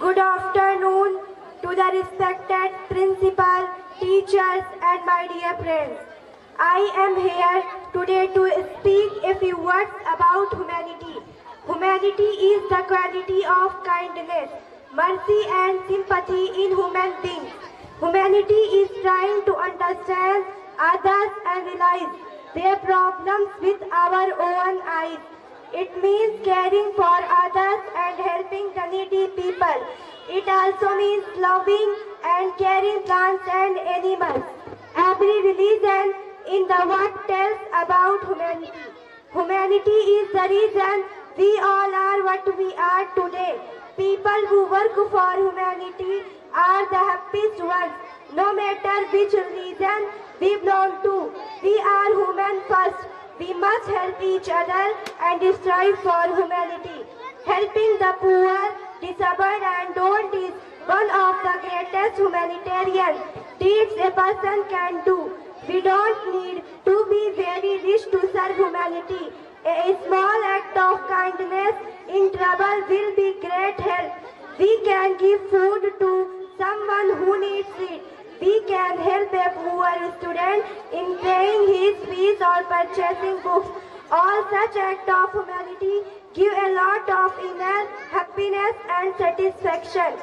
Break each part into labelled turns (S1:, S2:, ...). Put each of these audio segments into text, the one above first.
S1: Good afternoon to the respected principal, teachers and my dear friends. I am here today to speak a few words about humanity. Humanity is the quality of kindness, mercy and sympathy in human beings. Humanity is trying to understand others and realize their problems with our own eyes. It means caring for others and helping needy people. It also means loving and caring plants and animals. Every religion in the world tells about humanity. Humanity is the reason we all are what we are today. People who work for humanity are the happiest ones, no matter which religion we belong to. We are human first. We must help each other and strive for humanity. Helping the poor, disabled and old is one of the greatest humanitarian deeds a person can do. We don't need to be very rich to serve humanity. A small act of kindness in trouble will be great help. We can give food to someone who needs it. We can help a poor student in paying his fees or purchasing books. All such acts of humanity give a lot of inner happiness and satisfaction.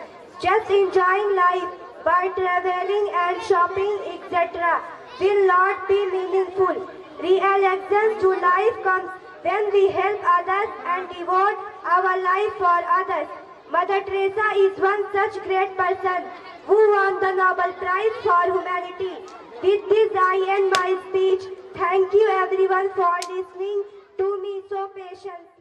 S1: Just enjoying life by traveling and shopping, etc. will not be meaningful. Real access to life comes when we help others and devote our life for others. Mother Teresa is one such great person who won the Nobel Prize for Humanity. With this I end my speech. Thank you everyone for listening to me so patiently.